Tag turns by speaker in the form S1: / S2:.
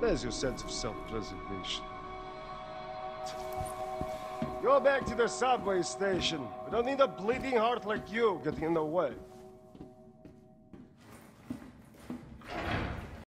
S1: There's your sense of self-preservation. Go back to the subway station. We don't need a bleeding heart like you getting in the way.